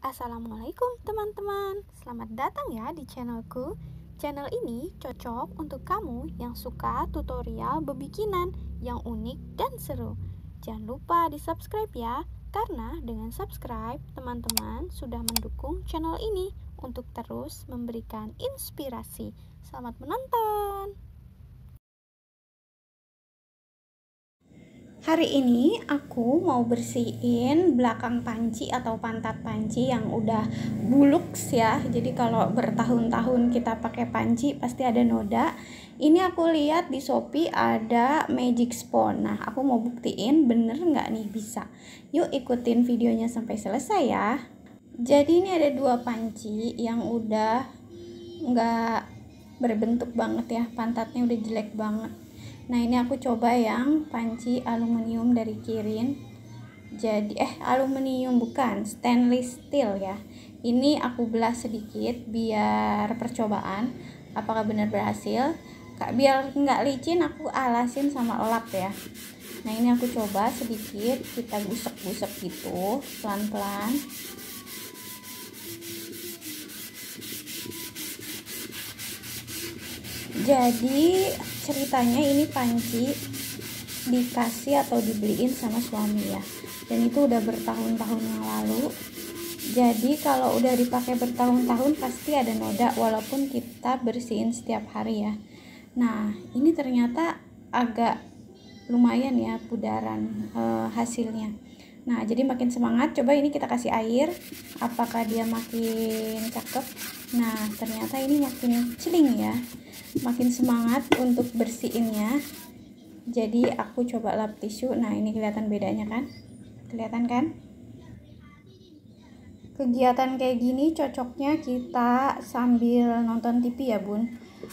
Assalamualaikum teman-teman. Selamat datang ya di channelku. Channel ini cocok untuk kamu yang suka tutorial bebikinan yang unik dan seru. Jangan lupa di subscribe ya Karena dengan subscribe teman-teman sudah mendukung channel ini Untuk terus memberikan inspirasi. Selamat menonton Hari ini aku mau bersihin belakang panci atau pantat panci yang udah buluk ya. Jadi kalau bertahun-tahun kita pakai panci pasti ada noda. Ini aku lihat di Shopee ada magic spawn. Nah, aku mau buktiin bener nggak nih bisa. Yuk ikutin videonya sampai selesai ya. Jadi ini ada dua panci yang udah nggak berbentuk banget ya. Pantatnya udah jelek banget nah ini aku coba yang panci aluminium dari Kirin. Jadi eh aluminium bukan stainless steel ya. Ini aku belah sedikit biar percobaan apakah benar berhasil. Biar nggak licin aku alasin sama lap ya. Nah ini aku coba sedikit kita gusek-gusek gitu pelan-pelan. Jadi ceritanya ini panci dikasih atau dibeliin sama suami ya. Dan itu udah bertahun-tahun yang lalu. Jadi kalau udah dipakai bertahun-tahun pasti ada noda walaupun kita bersihin setiap hari ya. Nah ini ternyata agak lumayan ya pudaran e, hasilnya nah jadi makin semangat coba ini kita kasih air. Apakah dia makin cakep? Nah ternyata ini makin celing ya. Makin semangat untuk bersihinnya. Jadi aku coba lap tisu. Nah ini kelihatan bedanya kan? Kelihatan kan? Kegiatan kayak gini cocoknya kita sambil nonton TV ya bun.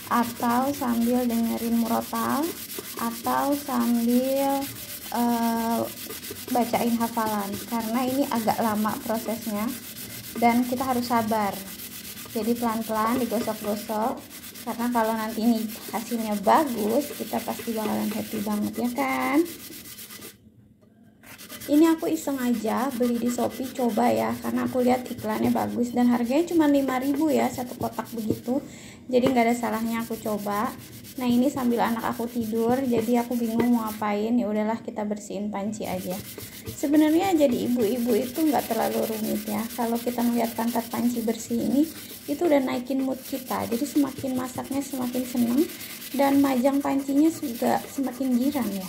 Atau sambil dengerin murotal. Atau sambil uh, bacain hafalan karena ini agak lama prosesnya dan kita harus sabar. Jadi pelan-pelan digosok-gosok karena kalau nanti ini hasilnya bagus kita pasti bakalan happy banget ya kan ini aku iseng aja beli di Shopee coba ya. Karena aku lihat iklannya bagus dan harganya cuma 5000 ya satu kotak begitu. Jadi nggak ada salahnya aku coba. Nah ini sambil anak aku tidur jadi aku bingung mau ngapain. Ya udahlah kita bersihin panci aja. Sebenarnya jadi ibu-ibu itu nggak terlalu rumit ya. Kalau kita melihat pantat panci bersih ini itu udah naikin mood kita. Jadi semakin masaknya semakin seneng dan majang pancinya juga semakin girang ya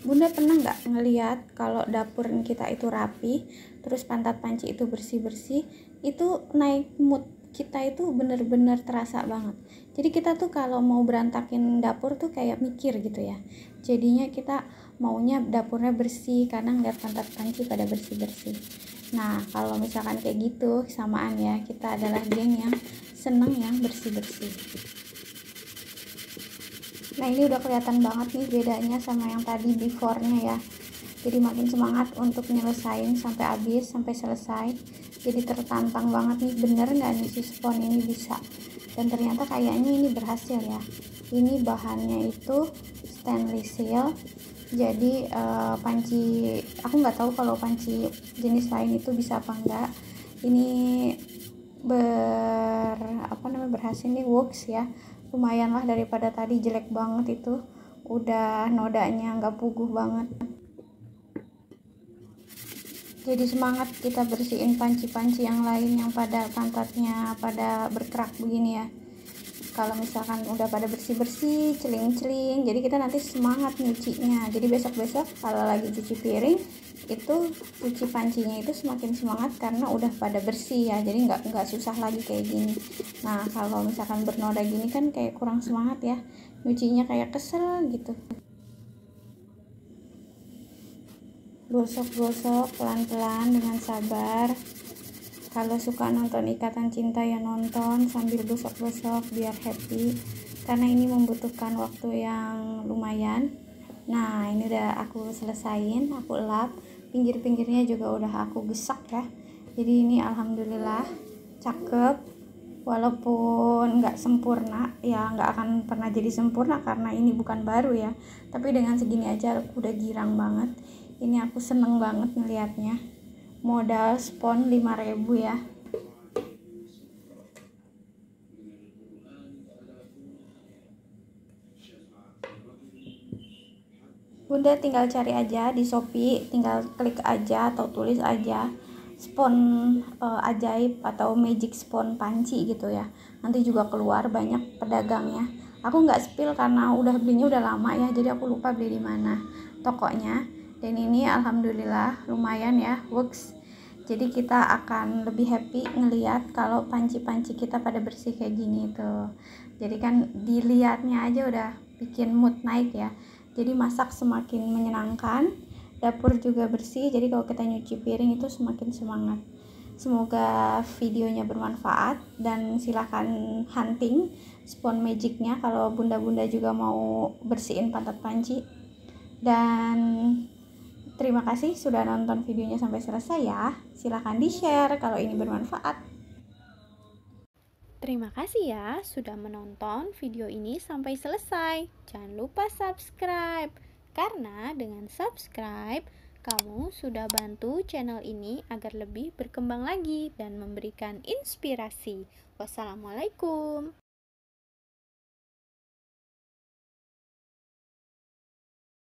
Bunda pernah nggak ngeliat kalau dapur kita itu rapi terus pantat panci itu bersih-bersih itu naik mood kita itu bener-bener terasa banget. Jadi kita tuh kalau mau berantakin dapur tuh kayak mikir gitu ya. Jadinya kita maunya dapurnya bersih karena ngeliat pantat panci pada bersih-bersih. Nah, kalau misalkan kayak gitu, samaan ya, kita adalah geng yang seneng yang bersih-bersih. Nah, ini udah kelihatan banget nih bedanya sama yang tadi before-nya ya. Jadi makin semangat untuk nyelesain sampai habis, sampai selesai. Jadi tertantang banget nih, bener nggak nih si spon ini bisa. Dan ternyata kayaknya ini berhasil ya. Ini bahannya itu stainless steel jadi uh, panci aku nggak tahu kalau panci jenis lain itu bisa apa enggak ini ber berhasil nih works ya. Lumayan lah daripada tadi jelek banget itu. Udah nodanya nggak puguh banget. Jadi semangat kita bersihin panci-panci yang lain yang pada pantatnya pada berkerak begini ya. Kalau misalkan udah pada bersih-bersih celing-celing jadi kita nanti semangat nyucinya. Jadi besok-besok kalau lagi cuci piring itu cuci pancinya itu semakin semangat karena udah pada bersih ya jadi nggak nggak susah lagi kayak gini. Nah kalau misalkan bernoda gini kan kayak kurang semangat ya nyucinya kayak kesel gitu. Gosok-gosok pelan-pelan dengan sabar. Kalau suka nonton ikatan cinta ya nonton sambil gosok-gosok biar happy karena ini membutuhkan waktu yang lumayan. Nah ini udah aku selesain aku lap pinggir-pinggirnya juga udah aku gesak ya. Jadi ini alhamdulillah cakep. Walaupun nggak sempurna ya nggak akan pernah jadi sempurna karena ini bukan baru ya. Tapi dengan segini aja aku udah girang banget. Ini aku seneng banget ngelihatnya modal spon 5000 ya Bunda tinggal cari aja di Shopee, tinggal klik aja atau tulis aja spon uh, ajaib atau magic spon panci gitu ya. Nanti juga keluar banyak pedagangnya. Aku nggak spill karena udah belinya udah lama ya, jadi aku lupa beli di mana tokonya. Dan ini alhamdulillah lumayan ya, works. Jadi kita akan lebih happy ngeliat kalau panci-panci kita pada bersih kayak gini tuh. Jadi kan dilihatnya aja udah bikin mood naik ya jadi masak semakin menyenangkan dapur juga bersih jadi kalau kita nyuci piring itu semakin semangat. Semoga videonya bermanfaat dan silahkan hunting spon magicnya kalau bunda-bunda juga mau bersihin pantat panci. Dan terima kasih sudah nonton videonya sampai selesai ya. Silahkan di share kalau ini bermanfaat Terima kasih ya sudah menonton video ini sampai selesai. Jangan lupa subscribe, karena dengan subscribe kamu sudah bantu channel ini agar lebih berkembang lagi dan memberikan inspirasi. Wassalamualaikum.